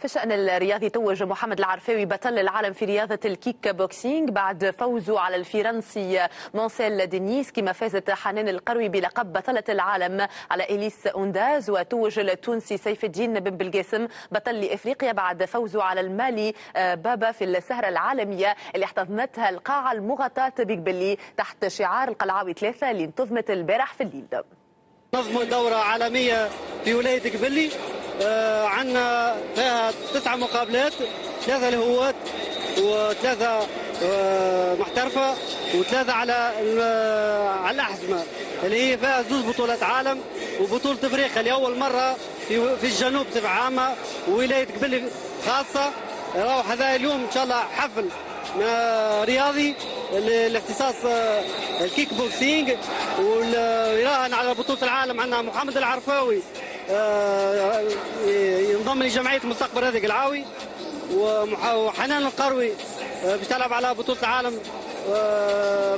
في الشأن الرياضي توج محمد العرفاوي بطل العالم في رياضة الكيك بوكسينج بعد فوزه على الفرنسي مونسيل دينيس كما فازت حنان القروي بلقب بطلة العالم على إليس أونداز وتوج التونسي سيف الدين بن بلقاسم بطل لإفريقيا بعد فوزه على المالي بابا في السهرة العالمية اللي احتضنتها القاعة المغطاة بقبلي تحت شعار القلعاوي ثلاثة اللي انتظمت البارح في الليل. نظموا دورة عالمية في ولاية قبلي عندنا فيها تسعة مقابلات ثلاثة لهوات وثلاثة آه محترفة وثلاثة على على الأحزمة اللي هي فيها زوز بطولات عالم وبطولة أفريقيا لأول مرة في الجنوب بصفة عامة وولاية قبلي خاصة. راهو هذا اليوم إن شاء الله حفل آه، رياضي الاختصاص آه، الكيك بوكسينج ويراهن على بطولة العالم عندنا محمد العرفاوي آه، ينضم لجمعية مستقبل هذه العاوي وحنان القروي باش تلعب على بطولة العالم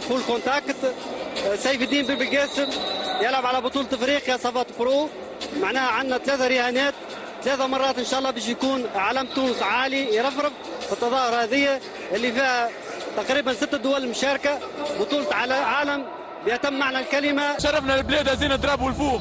فول كونتاكت سيف الدين بيبي قاسم يلعب على بطولة افريقيا صفات برو. معناها عندنا ثلاثة رهانات ثلاثة مرات إن شاء الله باش يكون علم تونس عالي يرفرف في التظاهرة هذه اللي فيها تقريبا ست دول مشاركة. بطولة على عالم بيتم معنى الكلمة. شرفنا البلاد زين الدراب والفوق.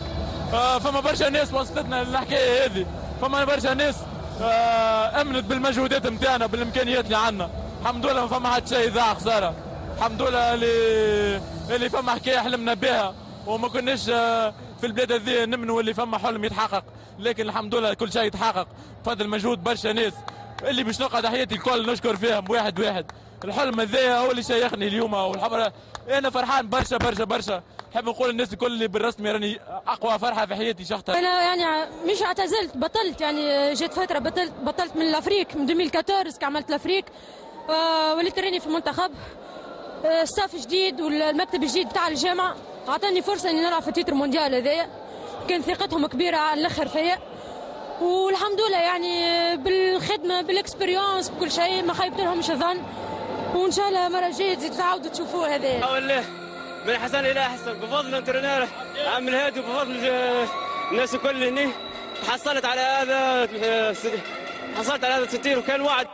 آه فما برشا ناس وصلتنا للحكاية هذه. فما برشا ناس آه أمنت بالمجهودات نتاعنا بالامكانيات اللي عندنا الحمد لله ما فما حد شيء ضاع خساره الحمد لله اللي اللي فما حكاية حلمنا بها. وما كناش آه، في البلاد هذه نمنوا اللي فما حلم يتحقق. لكن الحمد لله كل شيء يتحقق. بفضل مجهود برشا ناس. اللي باش نقعد حياتي الكل نشكر فيهم واحد واحد. الحلم هذايا هو اللي شيخني اليوم والحمرة أنا فرحان برشا برشا برشا. نحب نقول للناس الكل اللي بالرسمي راني أقوى فرحة في حياتي شخطة أنا يعني مش اعتزلت بطلت يعني جيت فترة بطلت بطلت من الأفريق من 2014 عملت الأفريق. آه وليت راني في المنتخب. آه ستاف جديد والمكتب الجديد بتاع الجامعة. أعطاني فرصة إني نلعب في ال titre mondial هذايا. كان ثقتهم كبيرة على الأخر فيا. والحمد لله يعني بالخدمة بال expérience بكل شيء ما خيبت لهمش الظن. وإن شاء الله المره الجايه تزيد تعاودوا تشوفوه هذا والله من حسن إلى أحسن. بفضل ال entraîneur عم الهادي وبفضل الناس الكل هنا حصلت على هذا حصلت على هذا ال titre وكان وعد.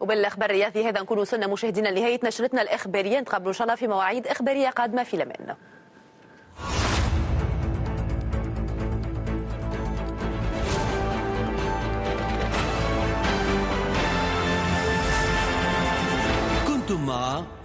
وبالإخبار الرياضي هذا نكون وصلنا مشاهدينا لنهاية نشرتنا الإخبارية. نتقابلوا إن شاء الله في مواعيد إخبارية قادمة في لمان No.